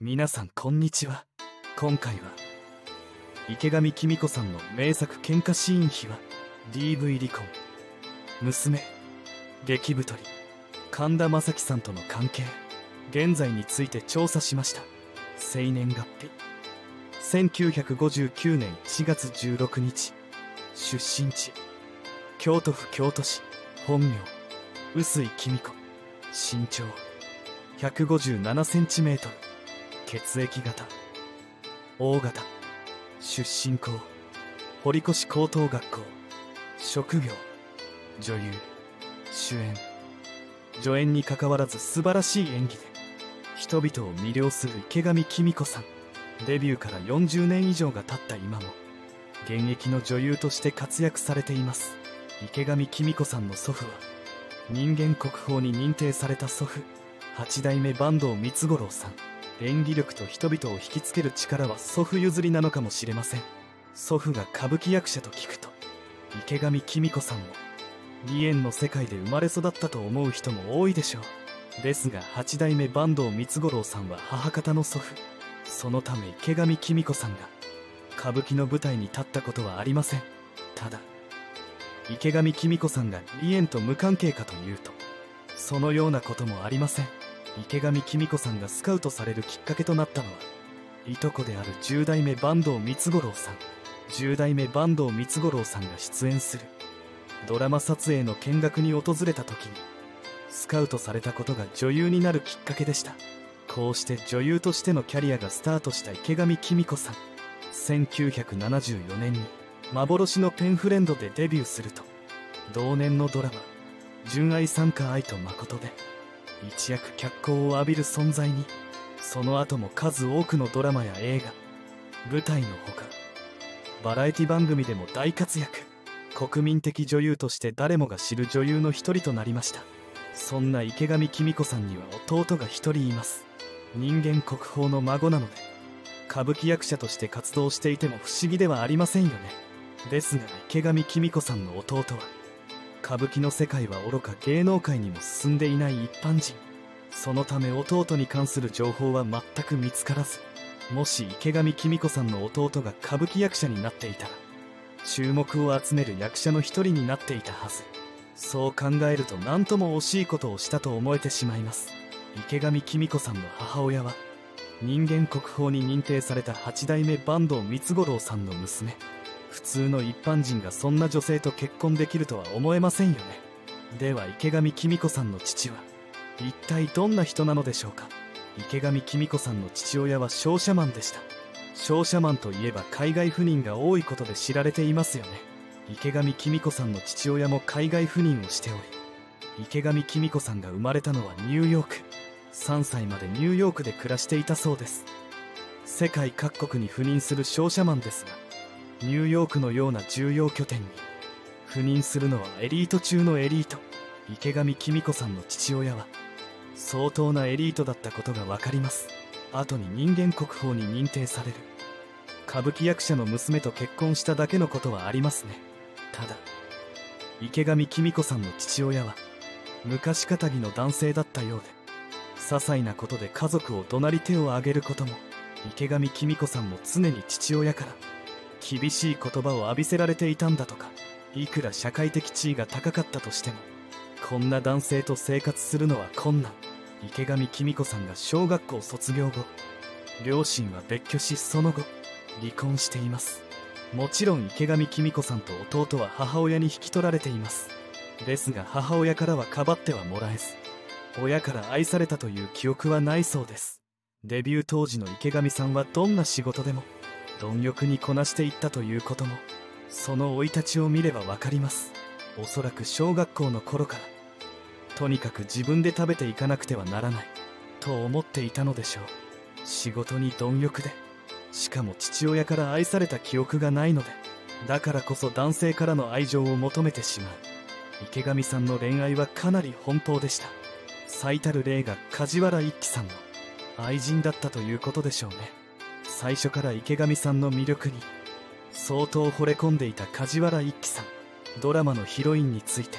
皆さんこんにちは。今回は池上紀美子さんの名作喧嘩シーン秘話 DV 離婚。娘激太り神田正輝さんとの関係現在について調査しました。生年月日。1959年4月16日。出身地。京都府京都市本名臼井紀美子身長 157cm 血液型 O 型出身校堀越高等学校職業女優主演。助演にかかわらず素晴らしい演技で人々を魅了する池上紀美子さん。デビューから40年以上が経った今も現役の女優として活躍されています。池上紀美子さんの祖父は人間国宝に認定された祖父八代目坂東光五郎さん。演技力と人々を引きつける力は祖父譲りなのかもしれません。祖父が歌舞伎役者と聞くと池上紀美子さんも梨園の世界で生まれ育ったと思う人も多いでしょう。ですが八代目坂東光五郎さんは母方の祖父。そのため池上紀美子さんが歌舞伎の舞台に立ったことはありません。ただ池上紀美子さんが梨園と無関係かというとそのようなこともありません。池上紀美子さんがスカウトされるきっかけとなったのはいとこである10代目坂東光五郎さん。10代目坂東光五郎さんが出演するドラマ撮影の見学に訪れた時にスカウトされたことが女優になるきっかけでした。こうして女優としてのキャリアがスタートした池上紀美子さん。1974年に幻のペンフレンドでデビューすると同年のドラマ「純愛参加愛と誠」で一躍脚光を浴びる存在にその後も数多くのドラマや映画舞台のほかバラエティ番組でも大活躍国民的女優として誰もが知る女優の一人となりました。そんな池上紀美子さんには弟が一人います。人間国宝の孫なので歌舞伎役者として活動していても不思議ではありませんよね。ですが池上紀美子さんの弟は歌舞伎の世界はおろか芸能界にも進んでいない一般人。そのため弟に関する情報は全く見つからずもし池上紀美子さんの弟が歌舞伎役者になっていたら注目を集める役者の一人になっていたはず。そう考えると何とも惜しいことをしたと思えてしまいます。池上紀美子さんの母親は人間国宝に認定された八代目坂東光五郎さんの娘。普通の一般人がそんな女性と結婚できるとは思えませんよね。では池上紀美子さんの父は一体どんな人なのでしょうか？池上紀美子さんの父親は商社マンでした。商社マンといえば海外赴任が多いことで知られていますよね。池上紀美子さんの父親も海外赴任をしており池上紀美子さんが生まれたのはニューヨーク。3歳までニューヨークで暮らしていたそうです。世界各国に赴任する商社マンですがニューヨークのような重要拠点に赴任するのはエリート中のエリート。池上紀美子さんの父親は相当なエリートだったことが分かります。後に人間国宝に認定される。歌舞伎役者の娘と結婚しただけのことはありますね。ただ池上紀美子さんの父親は昔かたぎの男性だったようで些細なことで家族を怒鳴り手を挙げることも池上紀美子さんも常に父親から。厳しい言葉を浴びせられていたんだとかいくら社会的地位が高かったとしてもこんな男性と生活するのは困難。池上紀美子さんが小学校卒業後両親は別居しその後離婚しています。もちろん池上紀美子さんと弟は母親に引き取られています。ですが母親からはかばってはもらえず親から愛されたという記憶はないそうです。デビュー当時の池上さんはどんな仕事でも貪欲にこなしていったということもその生い立ちを見れば分かります。おそらく小学校の頃からとにかく自分で食べていかなくてはならないと思っていたのでしょう。仕事に貪欲でしかも父親から愛された記憶がないのでだからこそ男性からの愛情を求めてしまう。池上さんの恋愛はかなり奔放でした。最たる例が梶原一騎さんの愛人だったということでしょうね。最初から池上さんの魅力に相当惚れ込んでいた梶原一騎さんドラマのヒロインについて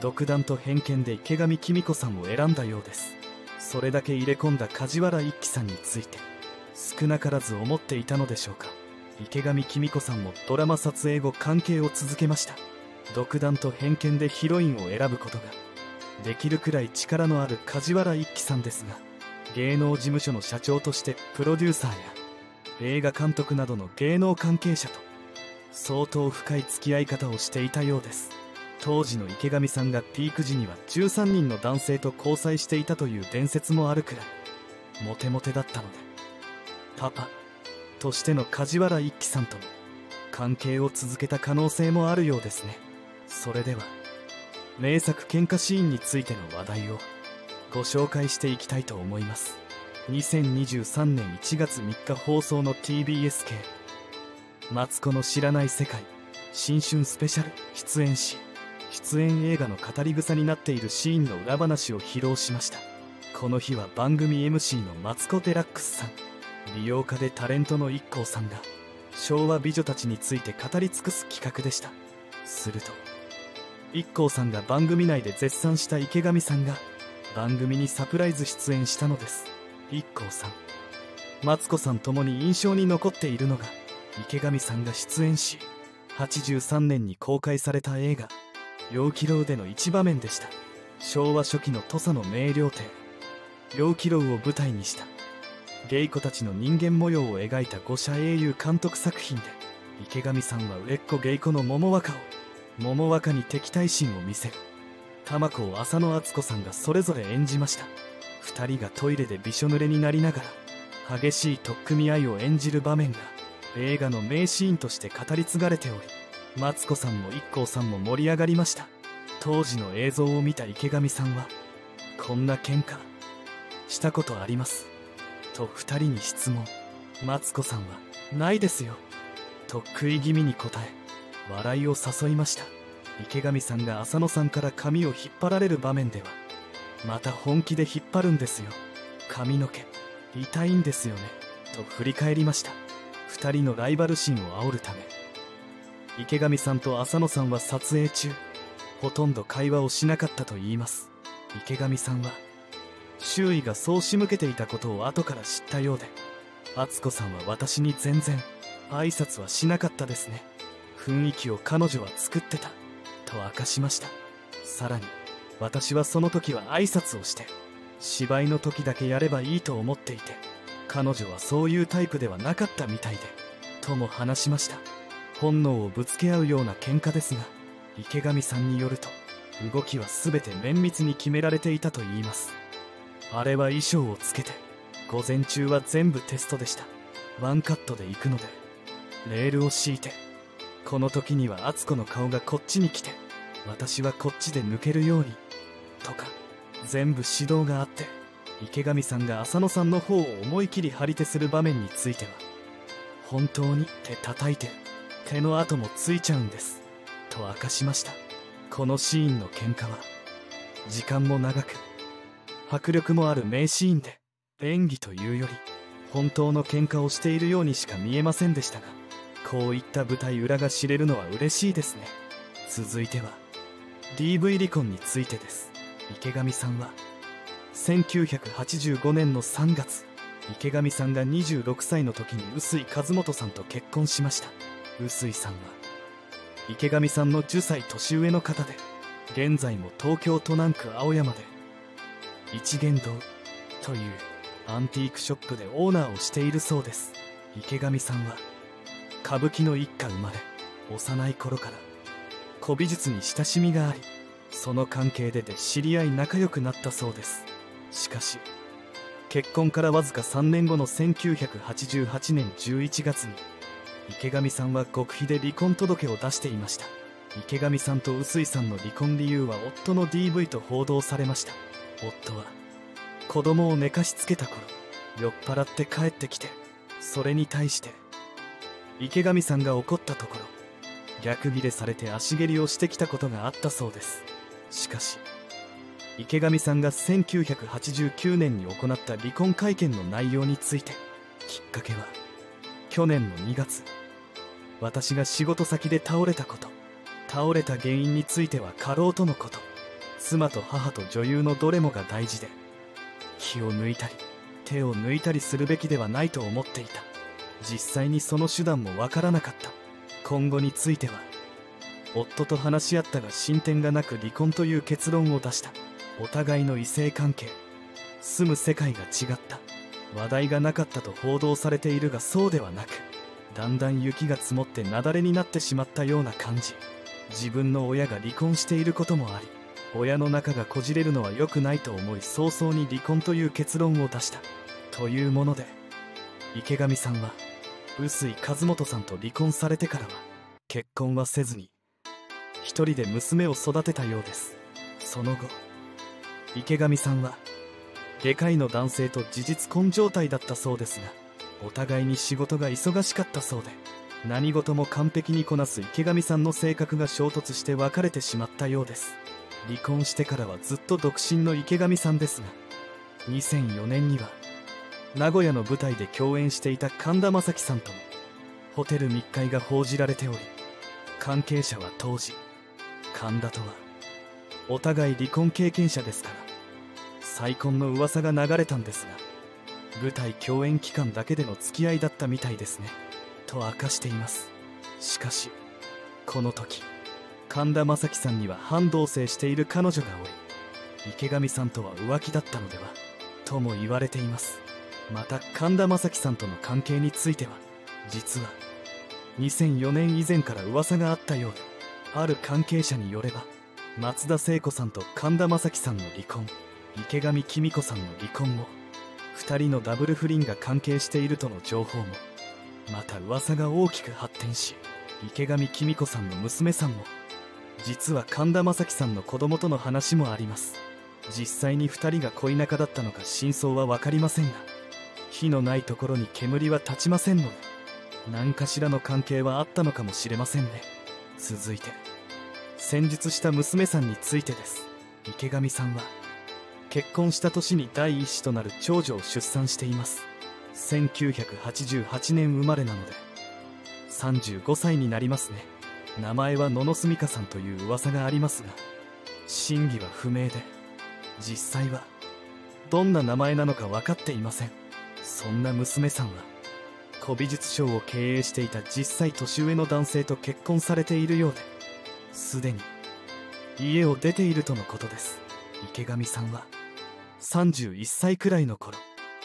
独断と偏見で池上紀美子さんを選んだようです。それだけ入れ込んだ梶原一騎さんについて少なからず思っていたのでしょうか。池上紀美子さんもドラマ撮影後関係を続けました。独断と偏見でヒロインを選ぶことができるくらい力のある梶原一騎さんですが芸能事務所の社長としてプロデューサーや映画監督などの芸能関係者と相当深い付き合い方をしていたようです。当時の池上さんがピーク時には13人の男性と交際していたという伝説もあるくらいモテモテだったのでパパとしての梶原一騎さんとの関係を続けた可能性もあるようですね。それでは名作喧嘩シーンについての話題をご紹介していきたいと思います。2023年1月3日放送の TBS 系マツコの知らない世界新春スペシャル出演し出演映画の語り草になっているシーンの裏話を披露しました。この日は番組 MC のマツコ・デラックスさん美容家でタレントの IKKO さんが昭和美女たちについて語り尽くす企画でした。すると IKKO さんが番組内で絶賛した池上さんが番組にサプライズ出演したのです。IKKO さんマツコさんともに印象に残っているのが池上さんが出演し83年に公開された映画「陽気楼」での一場面でした。昭和初期の土佐の名料亭。陽気楼を舞台にした。芸妓たちの人間模様を描いた五社英雄監督作品で池上さんは売れっ子芸妓の桃若を桃若に敵対心を見せる。玉子を浅野敦子さんがそれぞれ演じました。2人がトイレでびしょ濡れになりながら激しい取っ組み合いを演じる場面が映画の名シーンとして語り継がれておりマツコさんも IKKO さんも盛り上がりました。当時の映像を見た池上さんはこんな喧嘩したことありますと2人に質問。マツコさんはないですよと食い気味に答え笑いを誘いました。池上さんが浅野さんから髪を引っ張られる場面ではまた本気で引っ張るんですよ。髪の毛痛いんですよね。と振り返りました。2人のライバル心を煽るため。池上さんと浅野さんは撮影中。ほとんど会話をしなかったといいます。池上さんは周囲がそう仕向けていたことを後から知ったようで。敦子さんは私に全然挨拶はしなかったですね。雰囲気を彼女は作ってた。と明かしました。さらに私はその時は挨拶をして芝居の時だけやればいいと思っていて彼女はそういうタイプではなかったみたいでとも話しました。本能をぶつけ合うような喧嘩ですが池上さんによると動きは全て綿密に決められていたといいます。あれは衣装をつけて午前中は全部テストでした。ワンカットで行くのでレールを敷いてこの時には敦子の顔がこっちに来て私はこっちで抜けるようにとか全部指導があって池上さんが浅野さんの方を思い切り張り手する場面については本当に手叩いて手の跡もついちゃうんですと明かしました。このシーンの喧嘩は時間も長く迫力もある名シーンで演技というより本当の喧嘩をしているようにしか見えませんでしたがこういった舞台裏が知れるのは嬉しいですね。続いては DV 離婚についてです。池上さんは1985年の3月池上さんが26歳の時に臼井和元さんと結婚しました。臼井さんは池上さんの10歳年上の方で現在も東京都南区青山で一元堂というアンティークショップでオーナーをしているそうです。池上さんは歌舞伎の一家生まれ幼い頃から古美術に親しみがありその関係でで知り合い仲良くなったそうです。しかし結婚からわずか3年後の1988年11月に池上さんは極秘で離婚届を出していました。池上さんと臼井さんの離婚理由は夫の DV と報道されました。夫は子供を寝かしつけた頃酔っ払って帰ってきてそれに対して池上さんが怒ったところ逆ギレされて足蹴りをしてきたことがあったそうです。しかし池上さんが1989年に行った離婚会見の内容についてきっかけは去年の2月。私が仕事先で倒れたこと倒れた原因については過労とのこと妻と母と女優のどれもが大事で気を抜いたり手を抜いたりするべきではないと思っていた。実際にその手段もわからなかった。今後については夫と話し合ったが進展がなく離婚という結論を出した。お互いの異性関係。住む世界が違った。話題がなかったと報道されているがそうではなくだんだん雪が積もって雪崩になってしまったような感じ。自分の親が離婚していることもあり親の中がこじれるのは良くないと思い早々に離婚という結論を出した。というもので池上さんは臼井和元さんと離婚されてからは結婚はせずに一人で娘を育てたようです。その後池上さんは外科医の男性と事実婚状態だったそうですがお互いに仕事が忙しかったそうで何事も完璧にこなす池上さんの性格が衝突して別れてしまったようです。離婚してからはずっと独身の池上さんですが2004年には名古屋の舞台で共演していた神田正輝さんとのホテル密会が報じられており関係者は当時神田とはお互い離婚経験者ですから再婚の噂が流れたんですが舞台共演期間だけでの付き合いだったみたいですね。と明かしています。しかしこの時神田正輝さんには半同棲している彼女がおり池上さんとは浮気だったのではとも言われています。また神田正輝さんとの関係については実は2004年以前から噂があったようである関係者によれば松田聖子さんと神田正輝さんの離婚池上紀美子さんの離婚も2人のダブル不倫が関係しているとの情報もまた噂が大きく発展し池上紀美子さんの娘さんも実は神田正輝さんの子供との話もあります。実際に2人が恋仲だったのか真相は分かりませんが火のないところに煙は立ちませんので何かしらの関係はあったのかもしれませんね。続いて先日した娘さんについてです。池上さんは結婚した年に第一子となる長女を出産しています。1988年生まれなので35歳になりますね。名前は野々すみかさんという噂がありますが真偽は不明で実際はどんな名前なのか分かっていません。そんな娘さんは古美術商を経営していた10歳年上の男性と結婚されているようですでに家を出ているとのことです。池上さんは31歳くらいの頃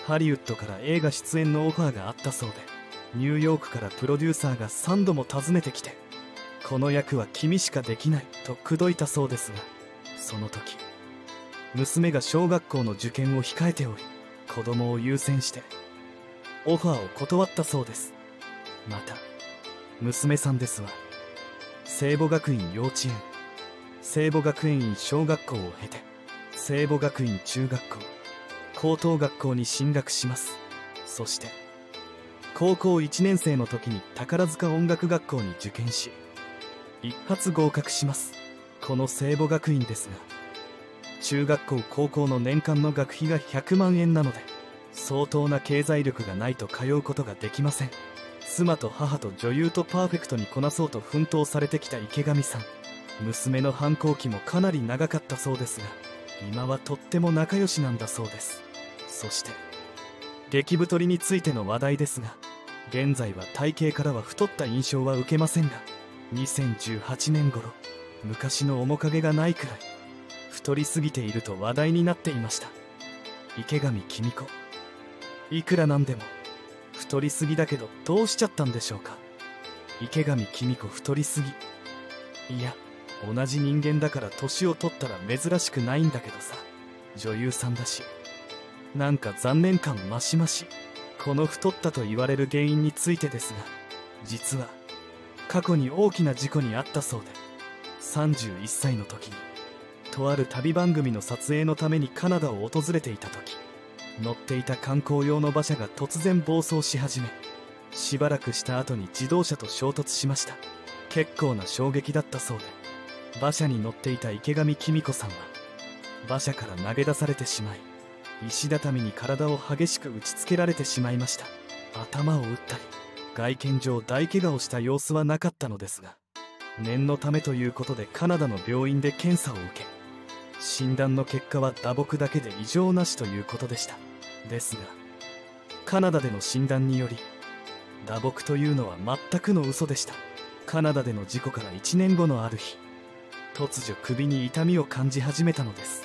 ハリウッドから映画出演のオファーがあったそうでニューヨークからプロデューサーが3度も訪ねてきてこの役は君しかできないと口説いたそうですがその時娘が小学校の受験を控えており子供を優先してオファーを断ったそうです。また娘さんですは聖母学院幼稚園。聖母学園院小学校を経て聖母学院中学校高等学校に進学します。そして高校1年生の時に宝塚音楽学校に受験し一発合格します。この聖母学院ですが中学校高校の年間の学費が100万円なので相当な経済力がないと通うことができません。妻と母と女優とパーフェクトにこなそうと奮闘されてきた池上さん。娘の反抗期もかなり長かったそうですが今はとっても仲良しなんだそうです。そして激太りについての話題ですが現在は体型からは太った印象は受けませんが2018年頃昔の面影がないくらい太りすぎていると話題になっていました。池上紀美子。いくらなんでも。太りすぎだけどどうしちゃったんでしょうか。池上紀美子太りすぎ。いや同じ人間だから年を取ったら珍しくないんだけどさ。女優さんだし。なんか残念感マシマシこの太ったと言われる原因についてですが。実は過去に大きな事故に遭ったそうで。31歳の時にとある旅番組の撮影のためにカナダを訪れていた時。乗っていた観光用の馬車が突然暴走し始めしばらくした後に自動車と衝突しました。結構な衝撃だったそうで馬車に乗っていた池上紀美子さんは馬車から投げ出されてしまい石畳に体を激しく打ちつけられてしまいました。頭を打ったり外見上大怪我をした様子はなかったのですが念のためということでカナダの病院で検査を受け診断の結果は打撲だけで異常なしということでした。ですがカナダでの診断により打撲というのは全くの嘘でした。カナダでの事故から1年後のある日突如首に痛みを感じ始めたのです。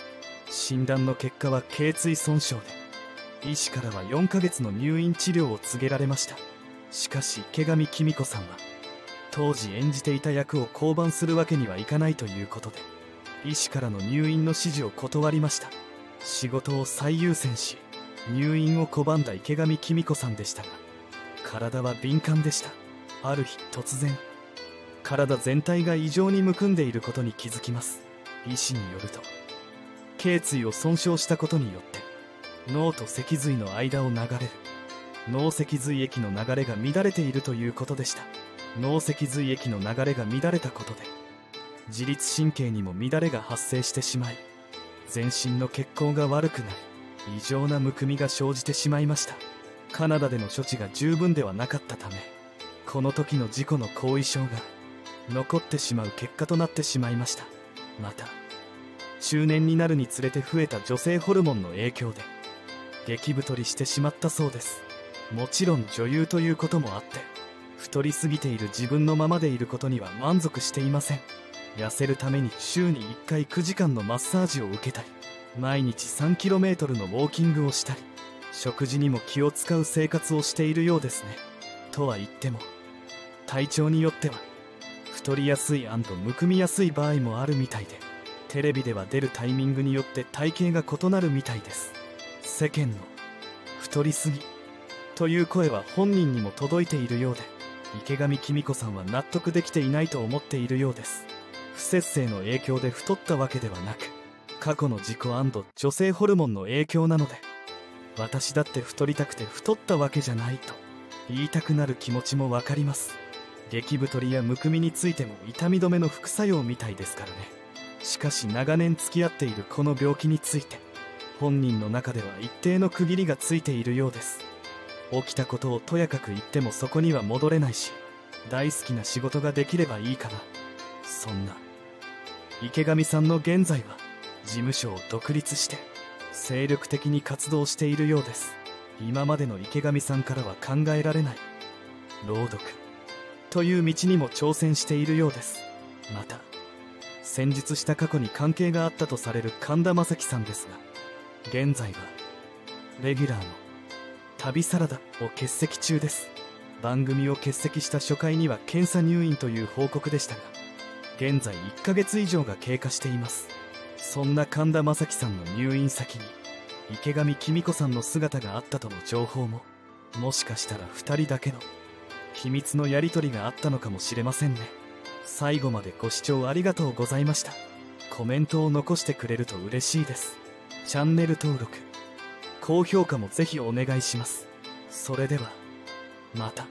診断の結果は頸椎損傷で医師からは4ヶ月の入院治療を告げられました。しかし池上紀美子さんは当時演じていた役を降板するわけにはいかないということで医師からの入院の指示を断りました。仕事を最優先し入院を拒んだ池上紀美子さんでしたが体は敏感でした。ある日突然体全体が異常にむくんでいることに気づきます。医師によると頸椎を損傷したことによって脳と脊髄の間を流れる脳脊髄液の流れが乱れているということでした。脳脊髄液の流れが乱れたことで自律神経にも乱れが発生してしまい全身の血行が悪くなり異常なむくみが生じてしまいました。カナダでの処置が十分ではなかったためこの時の事故の後遺症が残ってしまう結果となってしまいました。また中年になるにつれて増えた女性ホルモンの影響で激太りしてしまったそうです。もちろん女優ということもあって太りすぎている自分のままでいることには満足していません。痩せるために週に1回9時間のマッサージを受けたり毎日 3km のウォーキングをしたり食事にも気を使う生活をしているようですね。とは言っても体調によっては太りやすいむくみやすい場合もあるみたいでテレビでは出るタイミングによって体型が異なるみたいです。世間の太りすぎという声は本人にも届いているようで池上紀美子さんは納得できていないと思っているようです。不節制の影響で太ったわけではなく過去の自己女性ホルモンの影響なので私だって太りたくて太ったわけじゃないと言いたくなる気持ちも分かります。激太りやむくみについても痛み止めの副作用みたいですからね。しかし長年付き合っているこの病気について本人の中では一定の区切りがついているようです。起きたことをとやかく言ってもそこには戻れないし大好きな仕事ができればいいかな。そんな池上さんの現在は事務所を独立して精力的に活動しているようです。今までの池上さんからは考えられない。朗読。という道にも挑戦しているようです。また先日した過去に関係があったとされる神田正輝さんですが現在はレギュラーの旅サラダを欠席中です。番組を欠席した初回には検査入院という報告でしたが現在1ヶ月以上が経過しています。そんな神田正輝さんの入院先に池上紀美子さんの姿があったとの情報ももしかしたら2人だけの秘密のやり取りがあったのかもしれませんね。最後までご視聴ありがとうございました。コメントを残してくれると嬉しいです。チャンネル登録高評価もぜひお願いします。それではまた。